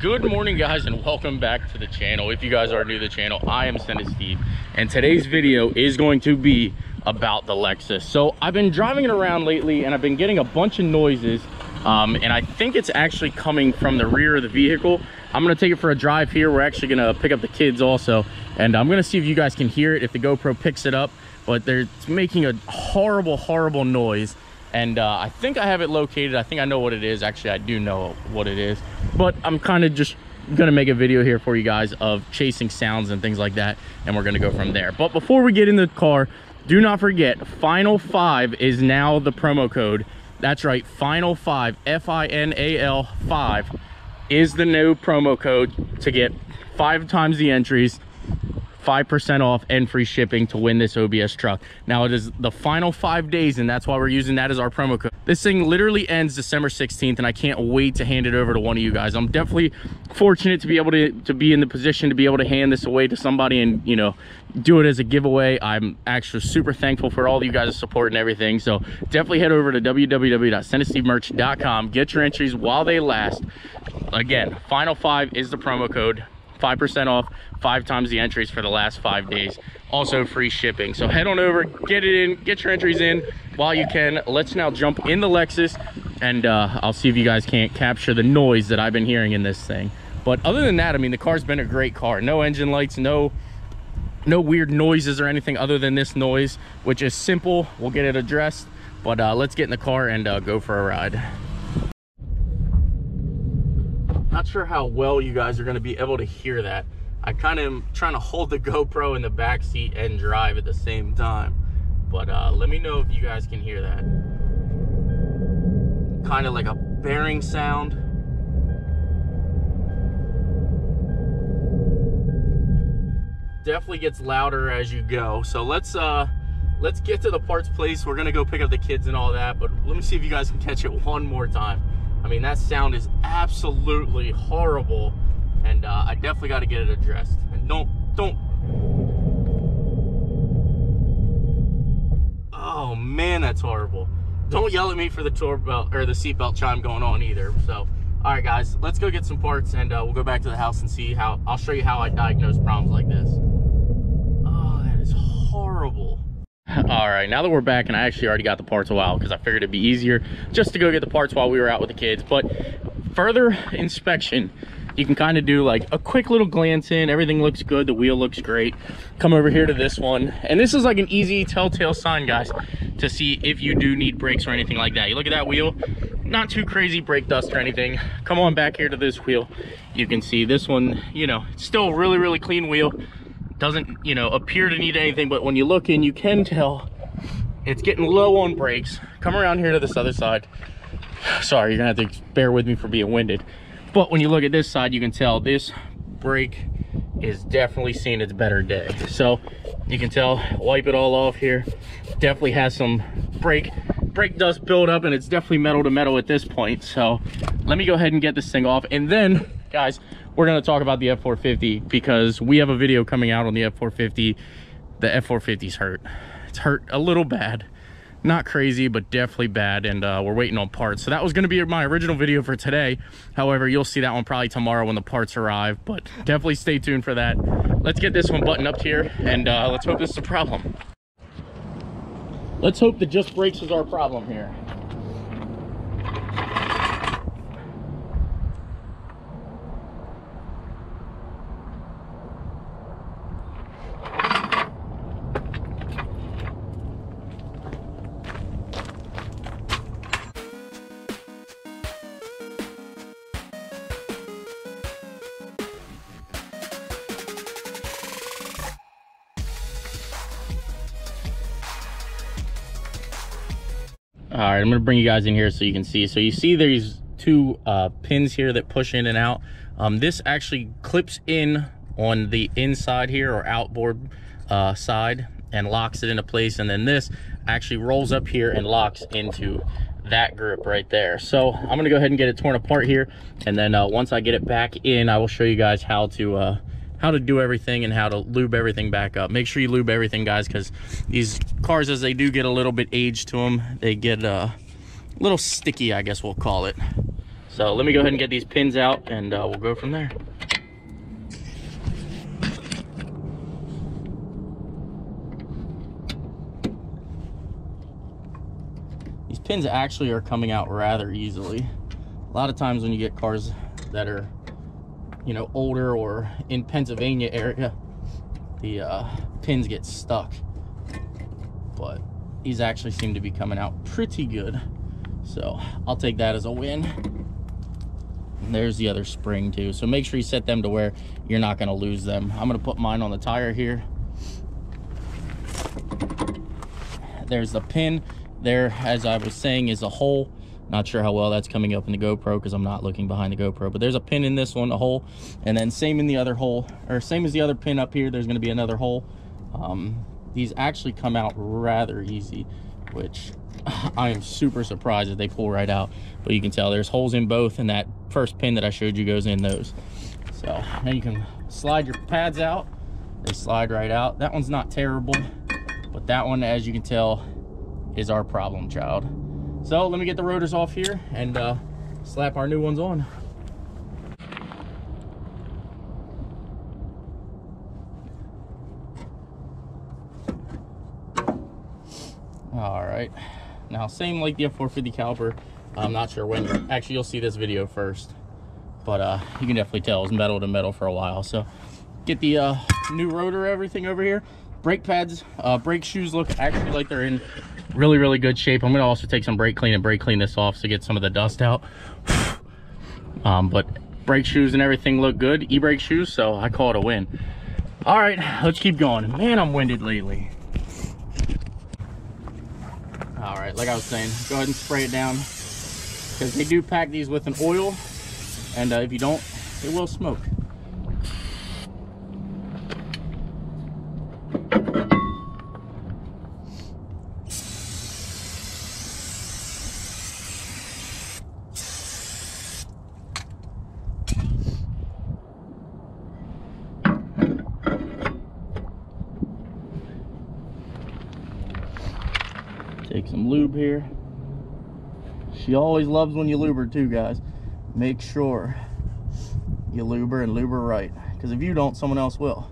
good morning guys and welcome back to the channel. If you guys are new to the channel i am SendIt Steve and today's video is going to be about the lexus. So i've been driving it around lately and i've been getting a bunch of noises um, and i think it's actually coming from the rear of the vehicle. I'm going to take it for a drive here. We're actually going to pick up the kids also and i'm going to see if you guys can hear it if the gopro picks it up but they're making a horrible horrible noise and uh, I think I have it located. I think I know what it is. Actually, I do know what it is, but I'm kind of just gonna make a video here for you guys of chasing sounds and things like that, and we're gonna go from there. But before we get in the car, do not forget, Final 5 is now the promo code. That's right, Final 5, F-I-N-A-L 5 is the new promo code to get five times the entries 5% off and free shipping to win this OBS truck. Now it is the final five days and that's why we're using that as our promo code. This thing literally ends December 16th and I can't wait to hand it over to one of you guys. I'm definitely fortunate to be able to, to be in the position to be able to hand this away to somebody and, you know, do it as a giveaway. I'm actually super thankful for all you guys' support and everything. So definitely head over to www.senditstevemerch.com. Get your entries while they last. Again, final five is the promo code. 5% off, five times the entries for the last five days. Also free shipping. So head on over, get it in, get your entries in while you can. Let's now jump in the Lexus and uh, I'll see if you guys can't capture the noise that I've been hearing in this thing. But other than that, I mean, the car's been a great car. No engine lights, no no weird noises or anything other than this noise, which is simple. We'll get it addressed. But uh, let's get in the car and uh, go for a ride. Not sure how well you guys are gonna be able to hear that. I kind of am trying to hold the GoPro in the back seat and drive at the same time. But uh, let me know if you guys can hear that. Kind of like a bearing sound. Definitely gets louder as you go. So let's uh, let's get to the parts place. We're gonna go pick up the kids and all that, but let me see if you guys can catch it one more time. I mean, that sound is absolutely horrible, and uh, I definitely got to get it addressed. And don't, don't. Oh man, that's horrible. Don't yell at me for the tour belt or the seatbelt chime going on either. So, all right, guys, let's go get some parts, and uh, we'll go back to the house and see how. I'll show you how I diagnose problems like this. Oh, that is horrible. all right now that we're back and i actually already got the parts a while because i figured it'd be easier just to go get the parts while we were out with the kids but further inspection you can kind of do like a quick little glance in everything looks good the wheel looks great. Come over here to this one and this is like an easy telltale sign guys to see if you do need brakes or anything like that. You look at that wheel not too crazy brake dust or anything. Come on back here to this wheel. You can see this one you know it's still really really clean wheel. Doesn't you know appear to need anything but when you look in you can tell it's getting low on brakes. Come around here to this other side. Sorry you're gonna have to bear with me for being winded but when you look at this side you can tell this brake is definitely seeing its better day so you can tell wipe it all off here definitely has some brake brake dust build up and it's definitely metal to metal at this point so let me go ahead and get this thing off and then guys we're going to talk about the F450 because we have a video coming out on the F450. The F450's hurt. It's hurt a little bad. Not crazy, but definitely bad, and uh, we're waiting on parts. So that was going to be my original video for today. However, you'll see that one probably tomorrow when the parts arrive, but definitely stay tuned for that. Let's get this one buttoned up here, and uh, let's hope this is a problem. Let's hope the just brakes is our problem here. All right i'm gonna bring you guys in here so you can see. So you see there's two uh, pins here that push in and out? Um, this actually clips in on the inside here or outboard uh, side and locks it into place. And then this actually rolls up here and locks into that grip right there. So i'm gonna go ahead and get it torn apart here. And then uh, once i get it back in i will show you guys how to uh, how to do everything and how to lube everything back up. Make sure you lube everything, guys, because these cars, as they do get a little bit aged to them, they get uh, a little sticky, I guess we'll call it. So let me go ahead and get these pins out and uh, we'll go from there. These pins actually are coming out rather easily. A lot of times when you get cars that are, you know, older or in Pennsylvania area, the uh, pins get stuck. But these actually seem to be coming out pretty good. So I'll take that as a win. And there's the other spring too. So make sure you set them to where you're not gonna lose them. I'm gonna put mine on the tire here. There's the pin. There, as I was saying, is a hole. Not sure how well that's coming up in the GoPro because I'm not looking behind the GoPro, but there's a pin in this one, a hole. And then same in the other hole, or same as the other pin up here, there's gonna be another hole. Um, these actually come out rather easy, which I am super surprised that they pull right out. But you can tell there's holes in both and that first pin that I showed you goes in those. So now you can slide your pads out. They slide right out. That one's not terrible, but that one, as you can tell, is our problem child. So let me get the rotors off here and uh, slap our new ones on. All right. Now, same like the F450 caliper. I'm not sure when. Actually, you'll see this video first. But uh, you can definitely tell it's metal to metal for a while. So get the uh, new rotor, everything over here. Brake pads, uh, brake shoes look actually like they're in really, really good shape. I'm to also take some brake clean and brake clean this off to get some of the dust out. um, but brake shoes and everything look good. E-brake shoes, so I call it a win. All right, let's keep going. Man, I'm winded lately. All right, like I was saying, go ahead and spray it down because they do pack these with an oil, and uh, if you don't, it will smoke. Take some lube here. She always loves when you lube her too, guys. Make sure you lube her and lube her right. Because if you don't, someone else will.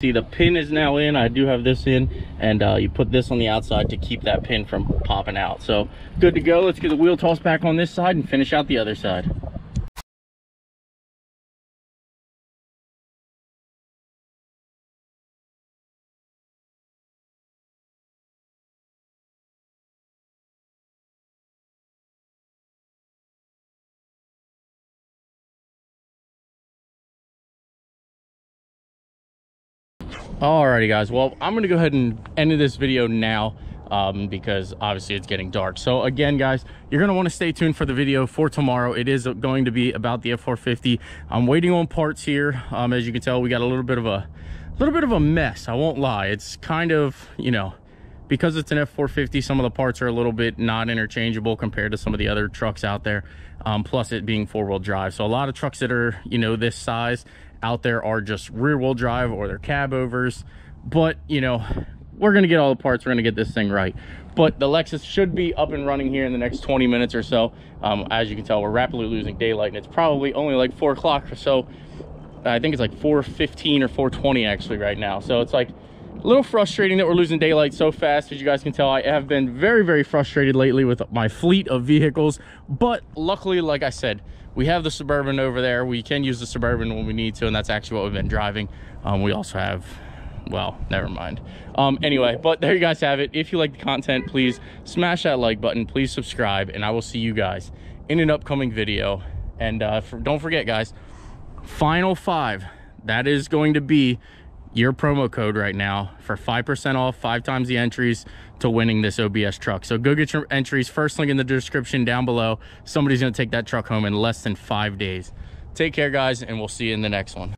See the pin is now in, I do have this in, and uh, you put this on the outside to keep that pin from popping out. So good to go, let's get the wheel toss back on this side and finish out the other side. Alrighty guys, well, I'm gonna go ahead and end this video now um, because obviously it's getting dark. So again, guys, you're gonna wanna stay tuned for the video for tomorrow. It is going to be about the F450. I'm waiting on parts here. Um, as you can tell, we got a little bit of a little bit of a mess, I won't lie. It's kind of, you know, because it's an F450, some of the parts are a little bit not interchangeable compared to some of the other trucks out there. Um, plus it being four wheel drive. So a lot of trucks that are, you know, this size out there are just rear wheel drive or they're cab overs. But, you know, we're going to get all the parts. We're going to get this thing right. But the Lexus should be up and running here in the next 20 minutes or so. Um, as you can tell, we're rapidly losing daylight and it's probably only like four o'clock or so. I think it's like 4.15 or 4.20 actually right now. So it's like a little frustrating that we're losing daylight so fast. As you guys can tell, I have been very, very frustrated lately with my fleet of vehicles. But luckily, like I said, we have the Suburban over there. We can use the Suburban when we need to, and that's actually what we've been driving. Um, we also have, well, never mind. Um, anyway, but there you guys have it. If you like the content, please smash that like button. Please subscribe, and I will see you guys in an upcoming video. And uh, for, don't forget, guys, final five that is going to be your promo code right now for 5% off, five times the entries to winning this OBS truck. So go get your entries. First link in the description down below. Somebody's going to take that truck home in less than five days. Take care, guys, and we'll see you in the next one.